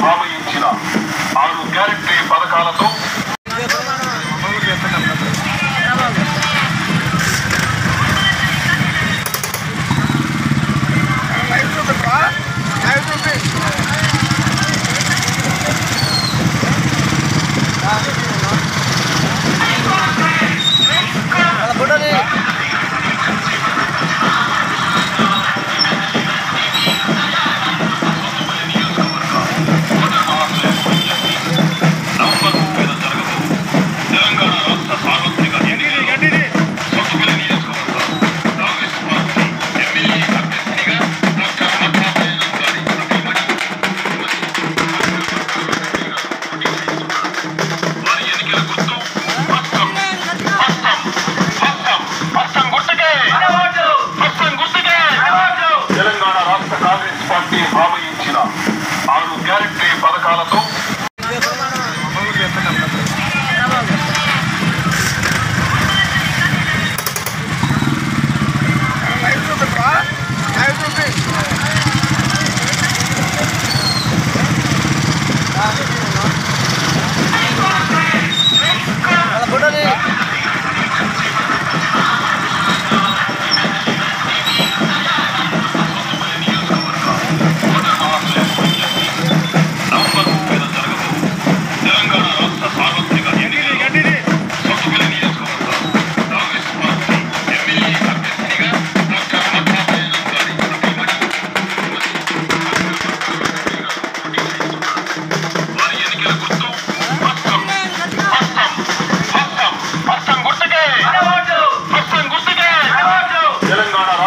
హామీ ఆరు గ్యారంటీ పథకాలతో fala do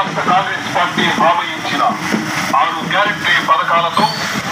రాష్ట్ర కాంగ్రెస్ పార్టీ హామీ ఇచ్చిన